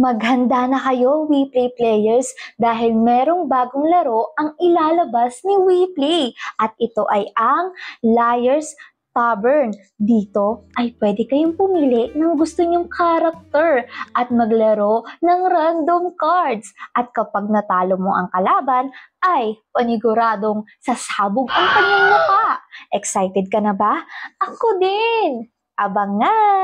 Maghanda na kayo, WePlay players, dahil merong bagong laro ang ilalabas ni WePlay. At ito ay ang Liar's Tavern. Dito ay pwede kayong pumili ng gusto nyong character at maglaro ng random cards. At kapag natalo mo ang kalaban, ay paniguradong sasabog ang kanyang mukha. Excited ka na ba? Ako din! Abangan!